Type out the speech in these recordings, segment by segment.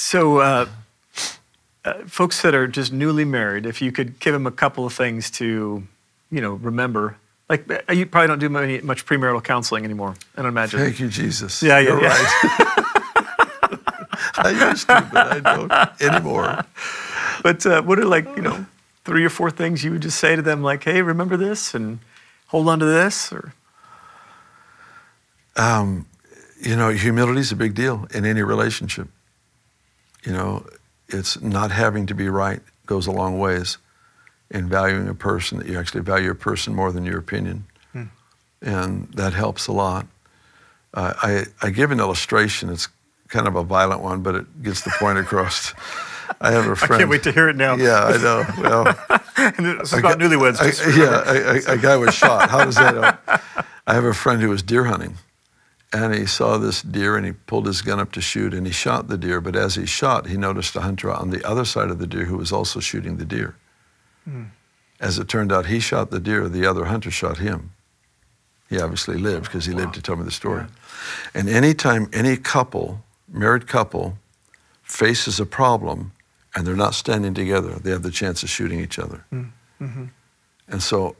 So, uh, uh, folks that are just newly married, if you could give them a couple of things to, you know, remember. Like uh, you probably don't do many, much premarital counseling anymore. I don't imagine. Thank you, Jesus. Yeah, yeah, You're yeah. right. I used to, but I don't anymore. But uh, what are like, you know, three or four things you would just say to them, like, "Hey, remember this and hold on to this," or Um, you know, humility is a big deal in any relationship. You know, it's not having to be right goes a long ways in valuing a person, that you actually value a person more than your opinion. And that helps a lot. Uh, I, I give an illustration. It's kind of a violent one, but it gets the point across. I have a friend. I can't wait to hear it now. Yeah, I know. Well, and it's about newlyweds. I- yeah, a, a, a guy was shot. How does that help? I have a friend who was deer hunting, and he saw this deer and he pulled his gun up to shoot and he shot the deer. But as he shot, he noticed a hunter on the other side of the deer who was also shooting the deer. Hmm. As it turned out, he shot the deer, the other hunter shot him. He obviously lived because he lived to tell me the story. And anytime any couple, married couple, faces a problem and they're not standing together, they have the chance of shooting each other. Hmm. Mm-hmm. And so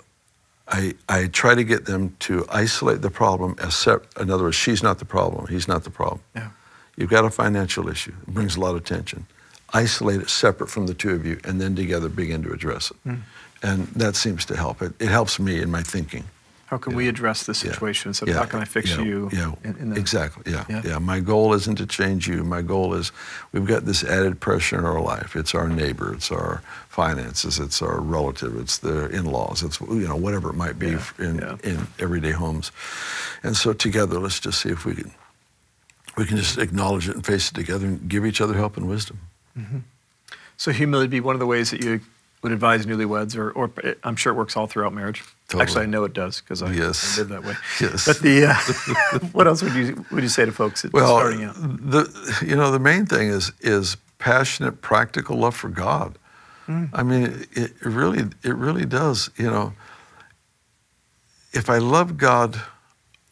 I, I try to get them to isolate the problem as sep- in other words, she's not the problem, he's not the problem. Yeah. You've got a financial issue, it brings a lot of tension. Isolate it separate from the two of you and then together begin to address it. Hmm. And that seems to help. It, it helps me in my thinking. How can we address this Yeah. situation? So how can I fix yeah, you? Yeah, in- in the- exactly. Yeah, Yeah. yeah, My goal isn't to change you. My goal is we've got this added pressure in our life. It's our neighbor. It's our finances. It's our relative. It's the in-laws. It's you know whatever it might be Yeah, in yeah. in everyday homes. And so together, let's just see if we can we can just acknowledge it and face it together and give each other help and wisdom. Mm-hmm. So humility would be one of the ways that you would advise newlyweds, or, or I'm sure it works all throughout marriage. Totally. Actually, I know it does because I, Yes. I live that way. Yes. But the uh, what else would you would you say to folks Well, starting out? the you know the main thing is is passionate, practical love for God. Mm. I mean, it, it really it really does. You know, if I love God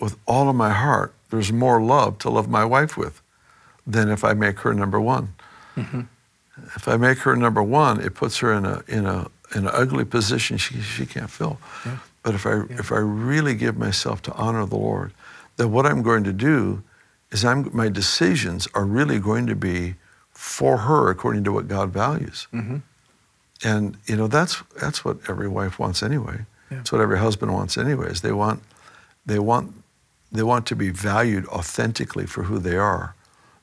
with all of my heart, there's more love to love my wife with than if I make her number one. Mm-hmm. If I make her number one, it puts her in a in a in an ugly position she she can't fill. Yeah. But if I if I really give myself to honor the Lord, then what I'm going to do is I'm my decisions are really going to be for her according to what God values. Mm-hmm. And you know that's that's what every wife wants anyway. Yeah. It's what every husband wants anyways. They want they want they want to be valued authentically for who they are,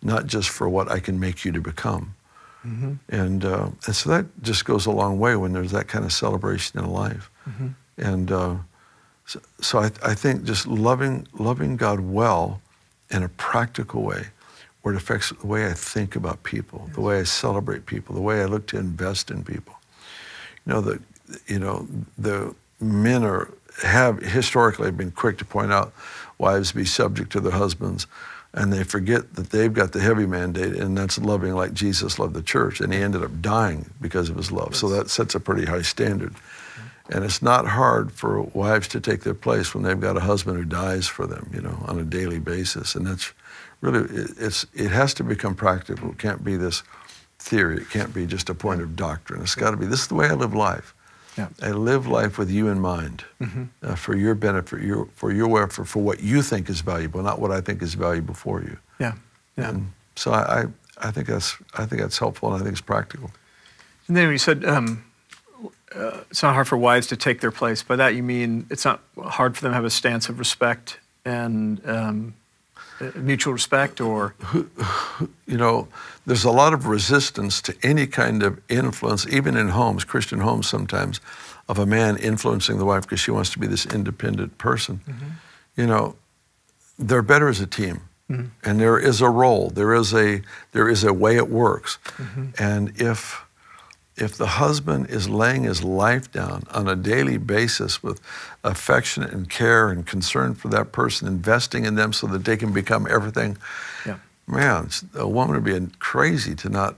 not just for what I can make you to become. Mm-hmm. And uh, and so that just goes a long way when there's that kind of celebration in life. Mm-hmm. And uh, so, so I, I think just loving loving God well in a practical way, where it affects the way I think about people, the way I celebrate people, the way I look to invest in people. You know the you know the men are have historically been quick to point out wives be subject to their husbands and they forget that they've got the heavy mandate and that's loving like jesus loved the church and he ended up dying because of his love. So that sets a pretty high standard. And it's not hard for wives to take their place when they've got a husband who dies for them you know on a daily basis. And that's really it, it's it has to become practical. It can't be this theory. It can't be just a point of doctrine. It's got to be this is the way i live life Yeah. I live life with you in mind uh, for your benefit, your, for your welfare, for what you think is valuable, not what I think is valuable for you. Yeah. Yeah. And so I, I, I think that's I think that's helpful and I think it's practical. And then you said um, uh, it's not hard for wives to take their place. By that you mean it's not hard for them to have a stance of respect and um, Uh, mutual respect, or You know, there's a lot of resistance to any kind of influence, even in homes, Christian homes sometimes, of a man influencing the wife because she wants to be this independent person. Mm-hmm. You know, they're better as a team. Mm-hmm. And there is a role. There is a there is a way it works. Mm-hmm. And if if the husband is laying his life down on a daily basis with affection and care and concern for that person, investing in them so that they can become everything, yeah, man, a woman would be crazy to not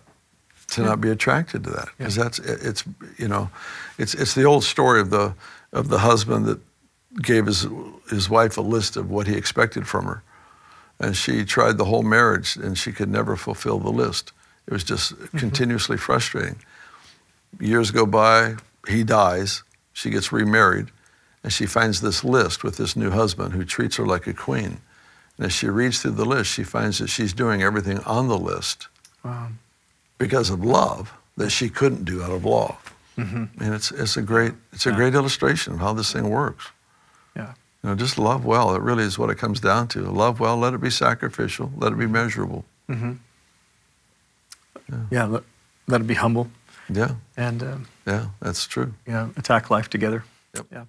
to not be attracted to that. Because that's it's you know it's it's the old story of the of the husband that gave his his wife a list of what he expected from her. And she tried the whole marriage and she could never fulfill the list. It was just mm-hmm. continuously frustrating. Years go by, he dies, she gets remarried, and she finds this list with this new husband who treats her like a queen. And as she reads through the list, she finds that she's doing everything on the list Wow. because of love that she couldn't do out of law. Mm-hmm. And it's, it's a great it's a Yeah. great illustration of how this thing works. Yeah. You know, just love well. It really is what it comes down to. Love well, let it be sacrificial, let it be measurable. Mm-hmm. Yeah. Let, let it be humble Yeah, and um, yeah, that's true. Yeah, attack life together. Yep. Yeah.